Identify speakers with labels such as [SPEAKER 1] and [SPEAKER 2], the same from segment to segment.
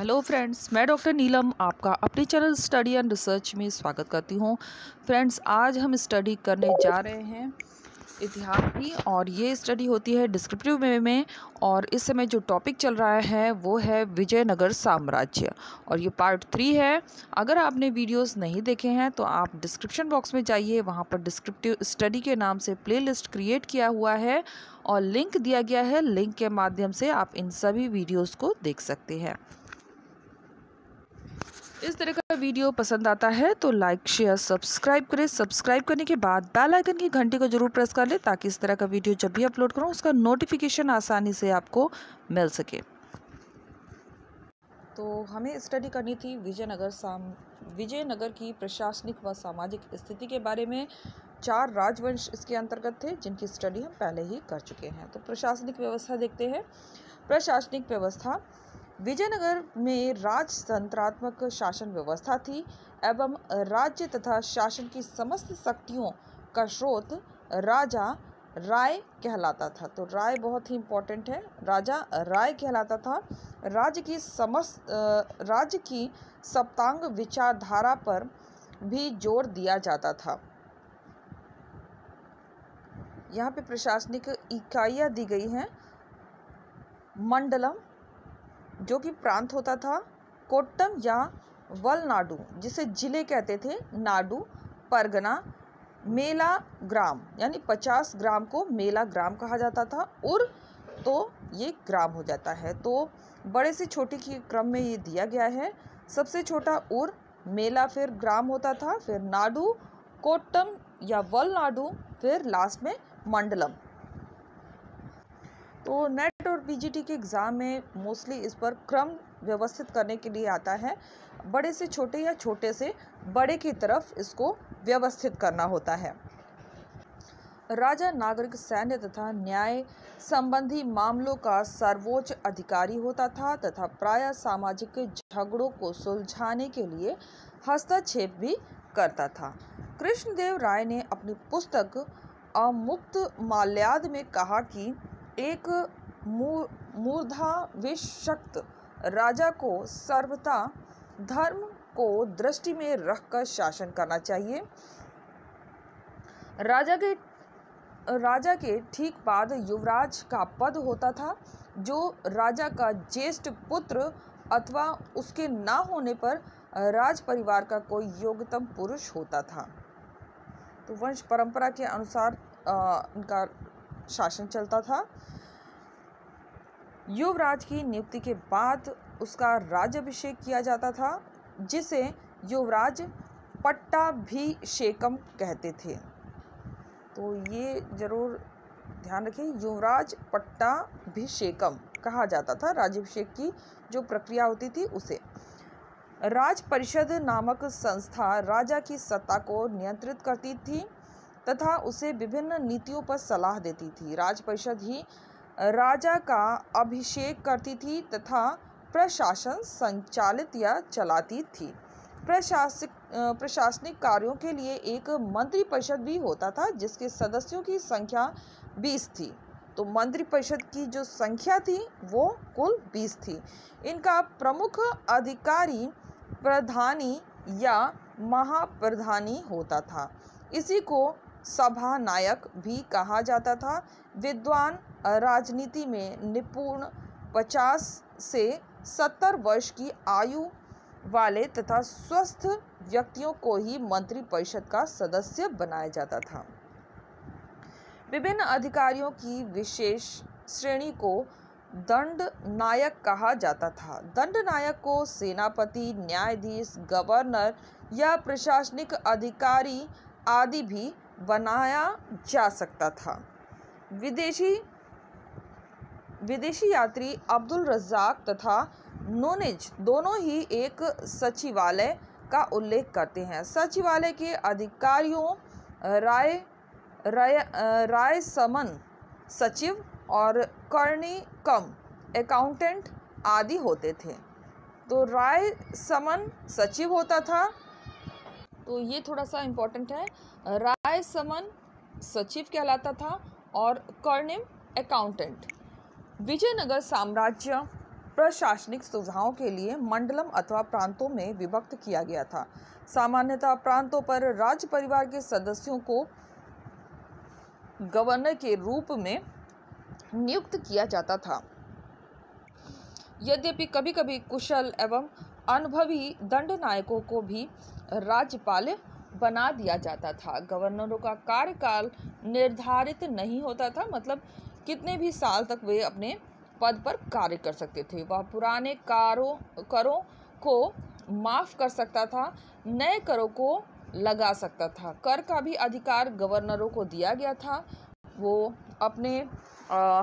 [SPEAKER 1] Hello friends मैं doctor Neelam आपका अपने चैनल स्टडी एंड रिसर्च में स्वागत करती हूँ। फ्रेंड्स आज हम स्टडी करने जा रहे हैं इतिहास की और ये स्टडी होती है डिस्क्रिप्टिव वे में और इस समय जो टॉपिक चल रहा है वो है विजयनगर साम्राज्य और ये पार्ट थ्री है। अगर आपने वीडियोस नहीं देखे हैं तो आप डिस्क्रिप्शन बॉक्स में जाइए। वहाँ पर डिस्क्रिप्टिव स्टडी के नाम से प्लेलिस्ट क्रिएट किया हुआ है और लिंक दिया गया है। लिंक के माध्यम से आप इन सभी वीडियोज़ को देख सकते हैं। इस तरह का वीडियो पसंद आता है तो लाइक शेयर सब्सक्राइब करें। सब्सक्राइब करने के बाद बेल आइकन की घंटी को ज़रूर प्रेस कर लें ताकि इस तरह का वीडियो जब भी अपलोड करूँ, उसका नोटिफिकेशन आसानी से आपको मिल सके। तो हमें स्टडी करनी थी विजयनगर साम, विजयनगर की प्रशासनिक व सामाजिक स्थिति के बारे में। चार राजवंश इसके अंतर्गत थे, जिनकी स्टडी हम पहले ही कर चुके हैं। तो प्रशासनिक व्यवस्था देखते हैं। प्रशासनिक व्यवस्था विजयनगर में राजतंत्रात्मक शासन व्यवस्था थी, एवं राज्य तथा शासन की समस्त शक्तियों का स्रोत राजा राय कहलाता था। तो राय बहुत ही इम्पोर्टेंट है। राजा राय कहलाता था। राज्य की समस्त राज्य की सप्तांग विचारधारा पर भी ज़ोर दिया जाता था। यहाँ पे प्रशासनिक इकाइयाँ दी गई हैं। मंडलम जो कि प्रांत होता था, कोट्टम या वलनाडु, जिसे ज़िले कहते थे, नाडु, परगना, मेला ग्राम, यानी पचास ग्राम को मेला ग्राम कहा जाता था, उर तो ये ग्राम हो जाता है। तो बड़े से छोटे के क्रम में ये दिया गया है। सबसे छोटा उर, मेला फिर ग्राम होता था, फिर नाडु, कोट्टम या वलनाडु, फिर लास्ट में मंडलम। तो नेट और पीजीटी के एग्ज़ाम में मोस्टली इस पर क्रम व्यवस्थित करने के लिए आता है। बड़े से छोटे या छोटे से, बड़े की तरफ़ इसको व्यवस्थित करना होता है। राजा नागरिक सैन्य तथा न्याय संबंधी मामलों का सर्वोच्च अधिकारी होता था तथा प्राय सामाजिक झगड़ों को सुलझाने के लिए हस्तक्षेप भी करता था। कृष्णदेव राय ने अपनी पुस्तक, अमुक्त माल्याद में कहा कि एक मूर्धाविषक्त राजा को सर्वथा धर्म को दृष्टि में रखकर शासन करना चाहिए। राजा के राजा के ठीक बाद युवराज का पद होता था, जो राजा का ज्येष्ठ पुत्र अथवा उसके ना होने पर राज परिवार का कोई योग्यतम पुरुष होता था। तो वंश परंपरा के अनुसार उनका शासन चलता था। युवराज की नियुक्ति के बाद उसका राज्यभिषेक किया जाता था, जिसे युवराज पट्टाभिषेकम कहते थे। तो ये ज़रूर ध्यान रखें, युवराज पट्टाभिषेकम कहा जाता था, राज्यभिषेक की जो प्रक्रिया होती थी उसे। राज परिषद नामक संस्था राजा की सत्ता को नियंत्रित करती थी तथा उसे विभिन्न नीतियों पर सलाह देती थी। राज परिषद ही राजा का अभिषेक करती थी तथा प्रशासन संचालित या चलाती थी। प्रशासक प्रशासनिक कार्यों के लिए एक मंत्रिपरिषद भी होता था, जिसके सदस्यों की संख्या बीस थी। तो मंत्रिपरिषद की जो संख्या थी, वो कुल बीस थी। इनका प्रमुख अधिकारी, प्रधानी या महाप्रधानी होता था। इसी को सभा नायक भी कहा जाता था। विद्वान राजनीति में निपुण पचास से सत्तर वर्ष की आयु वाले तथा स्वस्थ व्यक्तियों को ही मंत्री परिषद का सदस्य बनाया जाता था। विभिन्न अधिकारियों की विशेष श्रेणी को दंड नायक कहा जाता था। दंड नायक को सेनापति, न्यायाधीश, गवर्नर या प्रशासनिक अधिकारी आदि भी बनाया जा सकता था। विदेशी विदेशी यात्री अब्दुल रज़ाक तथा नोनिज दोनों ही एक सचिवालय का उल्लेख करते हैं। सचिवालय के अधिकारियों, राय राय राय समन सचिव और कर्णी कम अकाउंटेंट आदि होते थे। तो राय समन सचिव होता था। तो ये थोड़ा सा इम्पोर्टेंट है। राय समन सचिव कहलाता था और कर्णिम अकाउंटेंट विजयनगर साम्राज्य प्रशासनिक सुविधाओं के लिए मंडलम अथवा प्रांतों में विभक्त किया गया था। सामान्यतः प्रांतों पर राज परिवार के सदस्यों को गवर्नर के रूप में नियुक्त किया जाता था। यद्यपि कभी कभी कुशल एवं अनुभवी दंड नायकों को भी राज्यपाल बना दिया जाता था। गवर्नरों का कार्यकाल निर्धारित नहीं होता था मतलब कितने भी साल तक वे अपने पद पर कार्य कर सकते थे। वह पुराने कारों करों को माफ़ कर सकता था नए करों को लगा सकता था। कर का भी अधिकार गवर्नरों को दिया गया था। वो अपने आ,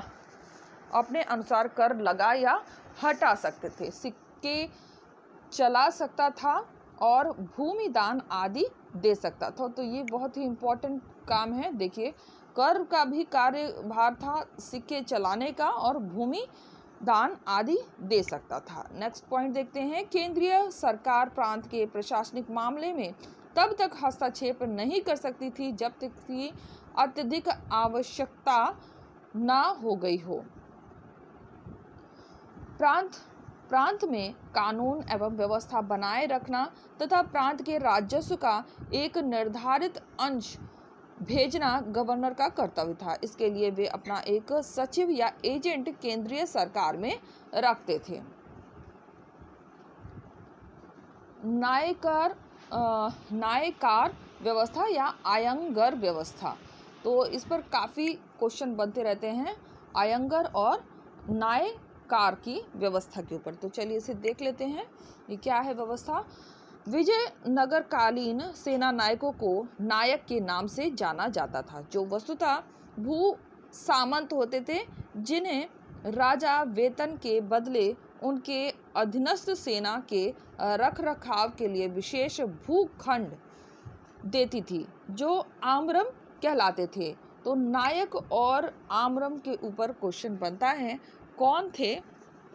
[SPEAKER 1] अपने अनुसार कर लगा या हटा सकते थे। सिक्के चला सकता था और भूमि दान आदि दे सकता था। तो ये बहुत ही इम्पोर्टेंट काम है। देखिए कर का भी कार्यभार था सिक्के चलाने का और भूमि दान आदि दे सकता था। नेक्स्ट पॉइंट देखते हैं। केंद्रीय सरकार प्रांत के प्रशासनिक मामले में तब तक हस्तक्षेप नहीं कर सकती थी जब तक की अत्यधिक आवश्यकता ना हो गई हो। प्रांत प्रांत में कानून एवं व्यवस्था बनाए रखना तथा प्रांत के राजस्व का एक निर्धारित अंश भेजना गवर्नर का कर्तव्य था। इसके लिए वे अपना एक सचिव या एजेंट केंद्रीय सरकार में रखते थे। नायकर नायकार व्यवस्था या आयंगर व्यवस्था। तो इस पर काफ़ी क्वेश्चन बनते रहते हैं, आयंगर और नायकार की व्यवस्था के ऊपर। तो चलिए इसे देख लेते हैं, ये क्या है व्यवस्था? विजयनगर कालीन सेना नायकों को नायक के नाम से जाना जाता था, जो वस्तुतः भू सामंत होते थे, जिन्हें राजा वेतन के बदले उनके अधीनस्थ सेना के रख रखाव के लिए विशेष भूखंड देती थी, जो आमरम कहलाते थे। तो नायक और आमरम के ऊपर क्वेश्चन बनता है, कौन थे?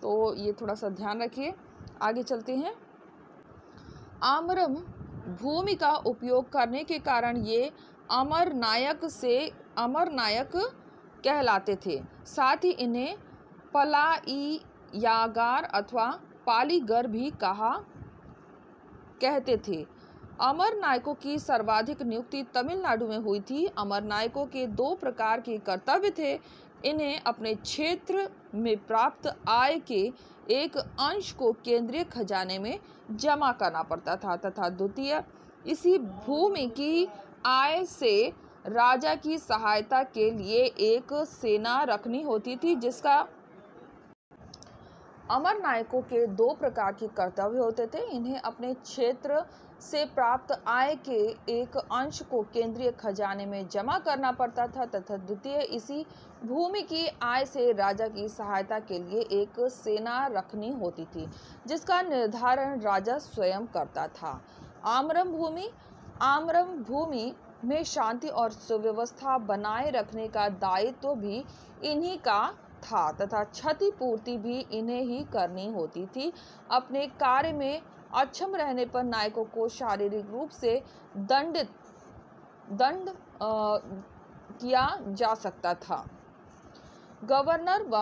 [SPEAKER 1] तो ये थोड़ा सा ध्यान रखिए। आगे चलते हैं। आमरम भूमि का उपयोग करने के कारण ये अमर नायक से अमर नायक कहलाते थे। साथ ही इन्हें पलाई यागार अथवा पालीगर भी कहा कहते थे। अमर नायकों की सर्वाधिक नियुक्ति तमिलनाडु में हुई थी। अमर नायकों के दो प्रकार के कर्तव्य थे इन्हें अपने क्षेत्र में प्राप्त आय के एक अंश को केंद्रीय खजाने में जमा करना पड़ता था तथा द्वितीय, इसी भूमि की आय से राजा की सहायता के लिए एक सेना रखनी होती थी, जिसका अमर नायकों के दो प्रकार के कर्तव्य होते थे। इन्हें अपने क्षेत्र से प्राप्त आय के एक अंश को केंद्रीय खजाने में जमा करना पड़ता था तथा द्वितीय, इसी भूमि की आय से राजा की सहायता के लिए एक सेना रखनी होती थी जिसका निर्धारण राजा स्वयं करता था। आमरम भूमि आमरम भूमि में शांति और सुव्यवस्था बनाए रखने का दायित्व तो भी इन्हीं का था तथा क्षतिपूर्ति भी इन्हें ही करनी होती थी। अपने कार्य में अक्षम रहने पर नायकों को शारीरिक रूप से दंडित दंड आ, किया जा सकता था। गवर्नर व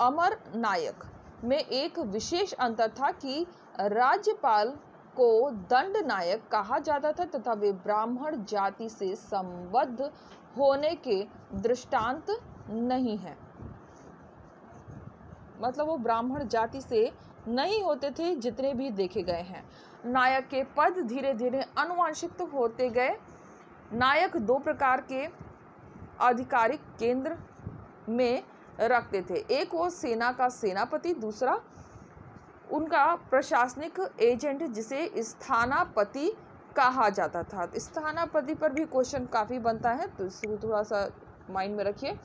[SPEAKER 1] अमर नायक में एक विशेष अंतर था कि राज्यपाल को दंड नायक कहा जाता था तथा वे ब्राह्मण जाति से संबद्ध होने के दृष्टांत नहीं है। मतलब वो ब्राह्मण जाति से नहीं होते थे जितने भी देखे गए हैं। नायक के पद धीरे धीरे अनुवांशित होते गए। नायक दो प्रकार के आधिकारिक केंद्र में रखते थे। एक वो सेना का सेनापति, दूसरा उनका प्रशासनिक एजेंट, जिसे स्थानापति कहा जाता था। स्थानापति पर भी क्वेश्चन काफ़ी बनता है तो इसको थोड़ा सा माइंड में रखिए।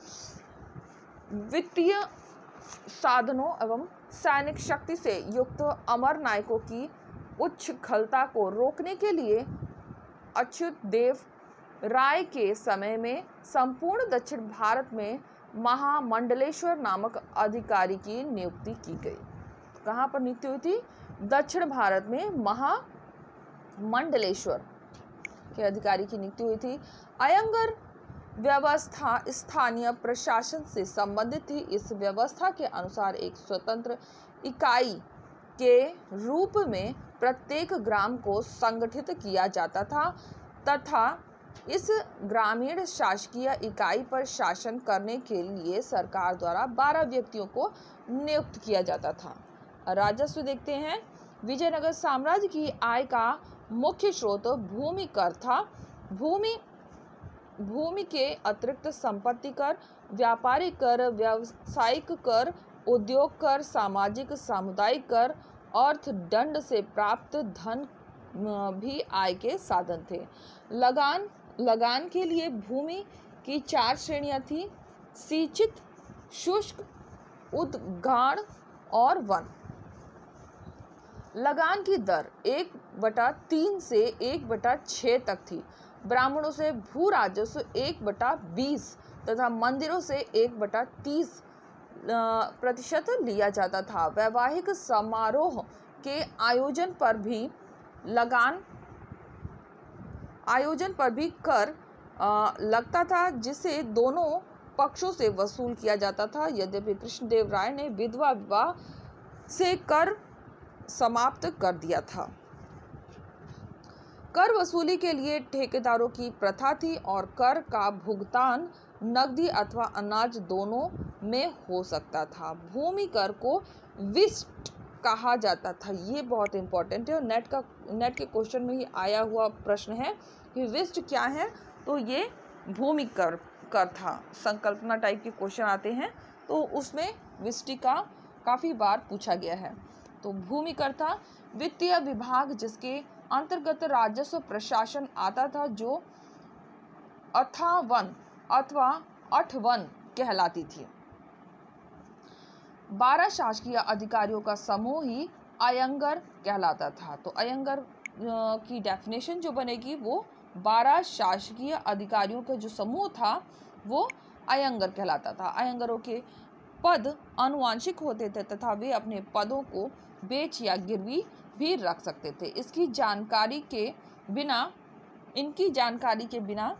[SPEAKER 1] वित्तीय साधनों एवं सैनिक शक्ति से युक्त अमर नायकों की उच्च खलता को रोकने के लिए अच्युत देव राय के समय में संपूर्ण दक्षिण भारत में महामंडलेश्वर नामक अधिकारी की नियुक्ति की गई। कहाँ पर नियुक्ति हुई थी? दक्षिण भारत में महामंडलेश्वर के अधिकारी की नियुक्ति हुई थी। अयंगर व्यवस्था स्थानीय प्रशासन से संबंधित थी। इस व्यवस्था के अनुसार एक स्वतंत्र इकाई के रूप में प्रत्येक ग्राम को संगठित किया जाता था तथा इस ग्रामीण शासकीय इकाई पर शासन करने के लिए सरकार द्वारा 12 व्यक्तियों को नियुक्त किया जाता था। राजस्व देखते हैं। विजयनगर साम्राज्य की आय का मुख्य स्रोत भूमि कर था। भूमि भूमि के अतिरिक्त संपत्ति कर व्यापारिक कर, व्यावसायिक कर, उद्योग कर, सामाजिक, सामुदायिक कर अर्थ दंड से प्राप्त धन भी आय के साधन थे। लगान लगान के लिए भूमि की चार श्रेणियाँ थी, सिंचित, शुष्क, उद्गाण और वन। लगान की दर एक बटा तीन से एक बटा छः तक थी। ब्राह्मणों से भू राजस्व एक बटा बीस तथा मंदिरों से एक बटा तीस प्रतिशत लिया जाता था। वैवाहिक समारोह के आयोजन पर भी लगान आयोजन पर भी कर लगता था, जिसे दोनों पक्षों से वसूल किया जाता था। यद्यपि कृष्णदेव राय ने विधवा विवाह से कर समाप्त कर दिया था। कर वसूली के लिए ठेकेदारों की प्रथा थी और कर का भुगतान नकदी अथवा अनाज दोनों में हो सकता था। भूमि कर को विस्ट कहा जाता था। ये बहुत इंपॉर्टेंट है और नेट का नेट के क्वेश्चन में ही आया हुआ प्रश्न है कि विस्ट क्या है? तो ये भूमि कर कर था। संकल्पना टाइप के क्वेश्चन आते हैं तो उसमें विष्टि का काफ़ी बार पूछा गया है। तो भूमि कर था, वित्तीय विभाग जिसके अंतर्गत राजस्व प्रशासन आता था, जो अथावन अथवा अठवन कहलाती थी। बारह शासकीय अधिकारियों का समूह ही अयंगर कहलाता था। तो अयंगर की डेफिनेशन जो बनेगी वो बारह शासकीय अधिकारियों का जो समूह था, वो अयंगर कहलाता था। अयंगरों के पद अनुवांशिक होते थे तथा वे अपने पदों को बेच या गिरवी भी रख सकते थे। इसकी जानकारी के बिना, इनकी जानकारी के बिना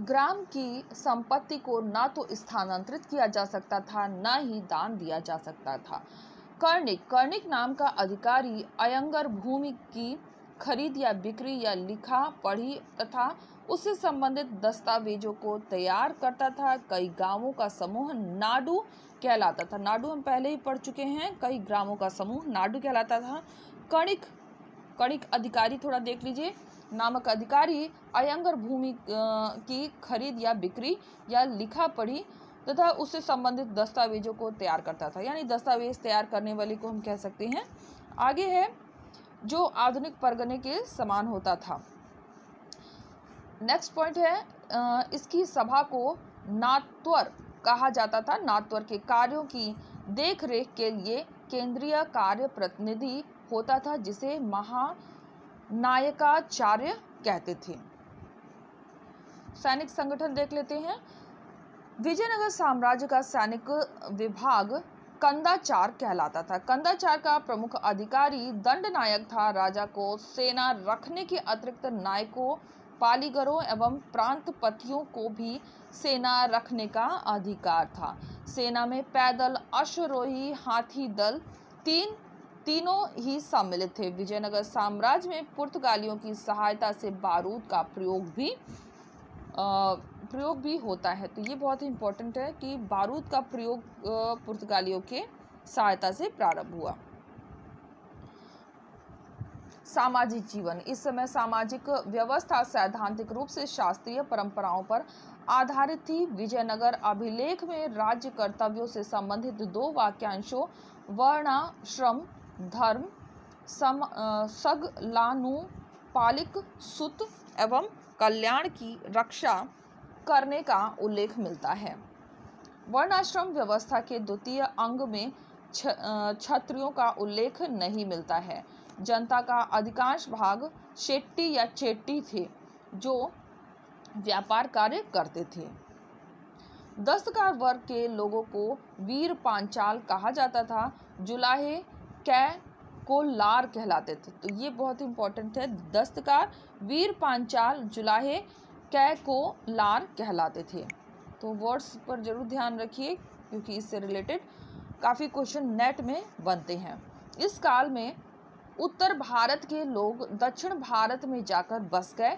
[SPEAKER 1] ग्राम की संपत्ति को न तो स्थानांतरित किया जा सकता था, न ही दान दिया जा सकता था। कर्णिक कर्णिक नाम का अधिकारी अयंगर भूमि की खरीद या बिक्री या लिखा, पढ़ी तथा उससे संबंधित दस्तावेजों को तैयार करता था। कई गाँवों का समूह नाडू कहलाता था। नाडू हम पहले ही पढ़ चुके हैं। कई ग्रामों का समूह नाडू कहलाता था। कणिक कणिक अधिकारी थोड़ा देख लीजिए। नामक अधिकारी अयंगर भूमि की खरीद या बिक्री या लिखा पढ़ी तथा उससे संबंधित दस्तावेजों को तैयार करता था। यानी दस्तावेज़ तैयार करने वाले को हम कह सकते हैं। आगे है, जो आधुनिक परगने के समान होता था। नेक्स्ट पॉइंट है इसकी सभा को नात्वर कहा जाता था। नात्वर के कार्यों की देख रेख के लिए केंद्रीय कार्य प्रतिनिधि होता था, जिसे महानायकाचार्य कहते थे। सैनिक संगठन देख लेते हैं। विजयनगर साम्राज्य का सैनिक विभाग कंदाचार कहलाता था। कंदाचार का प्रमुख अधिकारी दंड नायक था। राजा को सेना रखने के अतिरिक्त नायकों, पालीगरों एवं प्रांतपतियों को भी सेना रखने का अधिकार था। सेना में पैदल अश्वरोही हाथी दल, तीन तीनों ही सम्मिलित थे। विजयनगर साम्राज्य में पुर्तगालियों की सहायता से बारूद का प्रयोग भी आ, प्रयोग भी होता है। तो ये बहुत ही इम्पोर्टेंट है कि बारूद का प्रयोग पुर्तगालियों के सहायता से प्रारंभ हुआ। सामाजिक जीवन। इस समय सामाजिक व्यवस्था सैद्धांतिक रूप से शास्त्रीय परंपराओं पर आधारित थी। विजयनगर अभिलेख में राज्य कर्तव्यों से संबंधित दो वाक्यांशों वर्णाश्रम धर्म, सम पालिक, सुत एवं कल्याण की रक्षा करने का उल्लेख मिलता है। वर्णाश्रम व्यवस्था के द्वितीय अंग में छत्रियों का उल्लेख नहीं मिलता है। जनता का अधिकांश भाग शेट्टी या चेट्टी थे, जो व्यापार कार्य करते थे। दस्तकार वर्ग के लोगों को वीर पांचाल कहा जाता था। जुलाहे कै को लार कहलाते थे। तो ये बहुत इंपॉर्टेंट है दस्तकार वीर पांचाल जुलाहे कै को लार कहलाते थे। तो वर्ड्स पर ज़रूर ध्यान रखिए, क्योंकि इससे रिलेटेड काफ़ी क्वेश्चन नेट में बनते हैं। इस काल में उत्तर भारत के लोग दक्षिण भारत में जाकर बस गए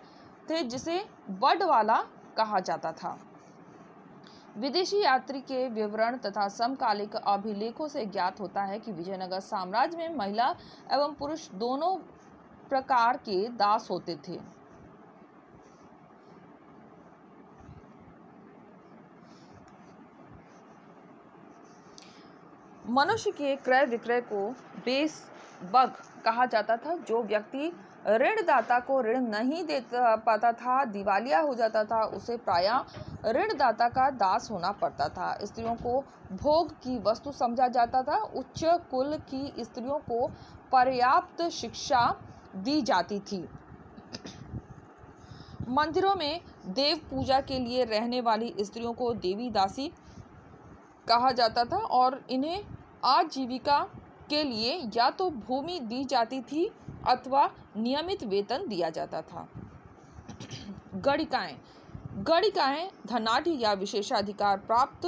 [SPEAKER 1] थे, जिसे बडवाला कहा जाता था। विदेशी यात्री के विवरण तथा समकालिक अभिलेखों से ज्ञात होता है कि विजयनगर साम्राज्य में महिला एवं पुरुष दोनों प्रकार के दास होते थे। मनुष्य के क्रय विक्रय को बेस बग कहा जाता था, जो व्यक्ति ऋणदाता को ऋण नहीं दे पाता था, दिवालिया हो जाता था, उसे प्राय ऋणदाता का दास होना पड़ता था। स्त्रियों को भोग की वस्तु समझा जाता था, उच्च कुल की स्त्रियों को पर्याप्त शिक्षा दी जाती थी। मंदिरों में देव पूजा के लिए रहने वाली स्त्रियों को देवी दासी कहा जाता था और इन्हें आजीविका के लिए या तो भूमि दी जाती थी अथवा नियमित वेतन दिया जाता था। गणिकाएँ। गणिकाएँ धनाढ़ या विशेषाधिकार प्राप्त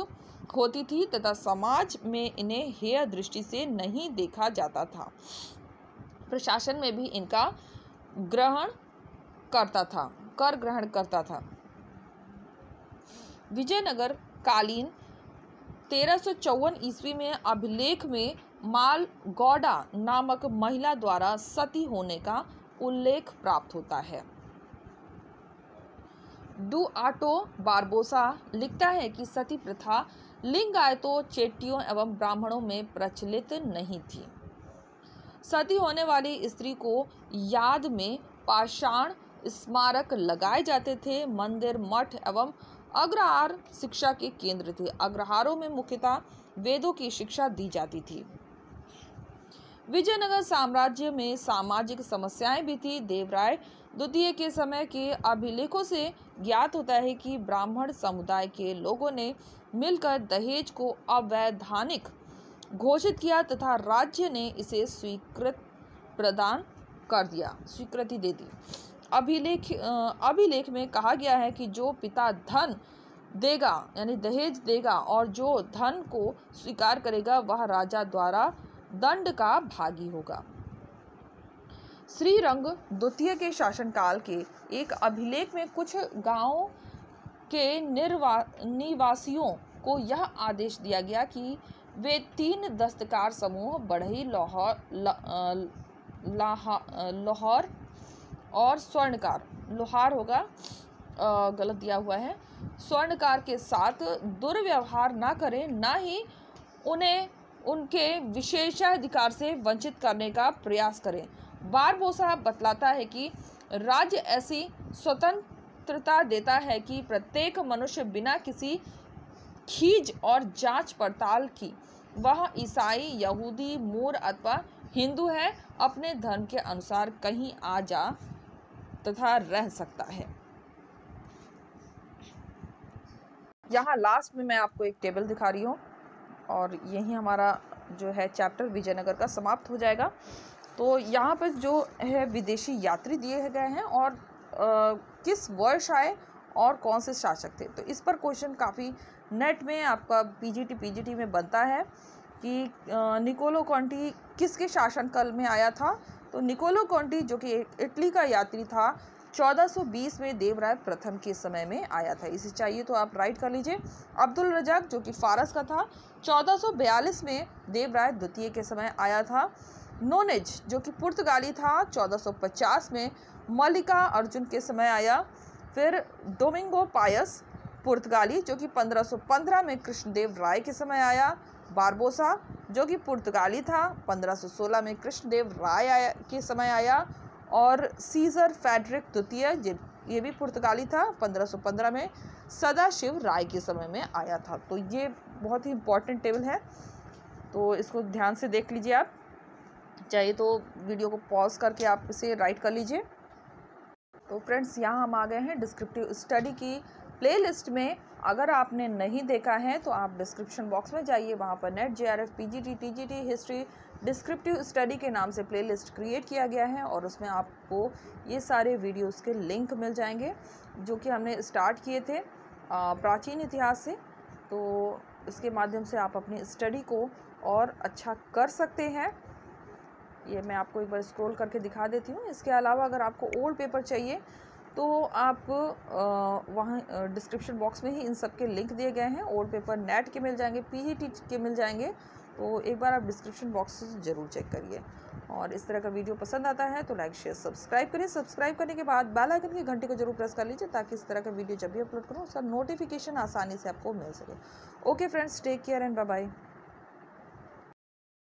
[SPEAKER 1] होती थी तथा समाज में इन्हें हेय दृष्टि से नहीं देखा जाता था। प्रशासन में भी इनका ग्रहण करता था, कर ग्रहण करता था। विजयनगर कालीन तेरह ईस्वी में अभिलेख में माल गौडा नामक महिला द्वारा सती होने का उल्लेख प्राप्त होता है। डू आटो बारबोसा लिखता है कि सती प्रथा लिंगायतों, चेटियों एवं ब्राह्मणों में प्रचलित नहीं थी। सती होने वाली स्त्री को याद में पाषाण स्मारक लगाए जाते थे, मंदिर, मठ एवं अग्रहार शिक्षा के केंद्र थे। अग्रहारों में मुख्यतः वेदों की शिक्षा दी जाती थी। विजयनगर साम्राज्य में सामाजिक समस्याएँ भी थी। देवराय द्वितीय के समय के अभिलेखों से ज्ञात होता है कि ब्राह्मण समुदाय के लोगों ने मिलकर दहेज को अवैधानिक घोषित किया तथा राज्य ने इसे स्वीकृत प्रदान कर दिया, स्वीकृति दे दी। अभिलेख अभिलेख में कहा गया है कि जो पिता धन देगा, यानी दहेज देगा और जो धन को स्वीकार करेगा, वह राजा द्वारा दंड का भागी होगा। श्रीरंग द्वितीय के शासनकाल के एक अभिलेख में कुछ गाँवों के निर्वा, निवासियों को यह आदेश दिया गया कि वे तीन दस्तकार समूह बढ़ई लाहौर लाहौर और स्वर्णकार। लोहार होगा गलत दिया हुआ है। स्वर्णकार के साथ दुर्व्यवहार ना करें, ना ही उन्हें उनके विशेषाधिकार से वंचित करने का प्रयास करें। बारबोसा बतलाता है कि राज्य ऐसी स्वतंत्रता देता है कि प्रत्येक मनुष्य बिना किसी खींच और जाँच पड़ताल की, वह ईसाई, यहूदी, मूर अथवा हिंदू है, अपने धर्म के अनुसार कहीं आ जा तथा रह सकता है। यहाँ लास्ट में मैं आपको एक टेबल दिखा रही हूँ। और यही हमारा जो है चैप्टर विजयनगर का समाप्त हो जाएगा। तो यहाँ पर जो है विदेशी यात्री दिए गए हैं और आ, किस वर्ष आए और कौन से शासक थे? तो इस पर क्वेश्चन काफ़ी नेट में आपका पीजीटी पीजीटी में बनता है कि निकोलो कॉन्टी किसके शासनकाल में आया था? तो निकोलो कॉन्टी जो कि इटली का यात्री था 1420 में देवराय प्रथम के समय में आया था। इसे चाहिए तो आप राइट कर लीजिए। अब्दुल रजाक, जो कि फारस का था 1442 में देवराय द्वितीय के समय आया था। नोनेज, जो कि पुर्तगाली था 1450 में मल्लिका अर्जुन के समय आया। फिर डोमिंगो पायस, पुर्तगाली, जो कि 1515 में कृष्णदेव राय के समय आया। बारबोसा, जो कि पुर्तगाली था 1516 में कृष्णदेव राय आया, के समय आया। और सीजर फैड्रिक द्वितीय ये भी पुर्तगाली था 1515 में, सदाशिव राय के समय में आया था। तो ये बहुत ही इम्पोर्टेंट टेबल है। तो इसको ध्यान से देख लीजिए आप। चाहिए तो वीडियो को पॉज करके आप इसे राइट कर लीजिए। तो फ्रेंड्स यहाँ हम आ गए हैं डिस्क्रिप्टिव स्टडी की प्लेलिस्ट में। अगर आपने नहीं देखा है तो आप डिस्क्रिप्शन बॉक्स में जाइए। वहाँ पर NET J R F P G T T G T history descriptive study के नाम से प्लेलिस्ट क्रिएट किया गया है और उसमें आपको ये सारे वीडियोस के लिंक मिल जाएँगे, जो कि हमने स्टार्ट किए थे प्राचीन इतिहास से। तो इसके माध्यम से आप अपनी स्टडी को और अच्छा कर सकते हैं। ये मैं आपको एक बार स्क्रॉल करके दिखा देती हूँ। इसके अलावा अगर आपको ओल्ड पेपर चाहिए तो आप वहाँ डिस्क्रिप्शन बॉक्स में ही इन सब के लिंक दिए गए हैं। ओल्ड पेपर नेट के मिल जाएँगे पीजीटी के मिल जाएँगे। तो एक बार आप डिस्क्रिप्शन बॉक्स से ज़रूर चेक करिए। और इस तरह का वीडियो पसंद आता है तो लाइक शेयर सब्सक्राइब करिए। सब्सक्राइब करने के बाद बेल आइकन की घंटी को ज़रूर प्रेस कर लीजिए ताकि इस तरह का वीडियो जब भी अपलोड करूँ, उसका नोटिफिकेशन आसानी से आपको मिल सके। Okay friends take care and bye bye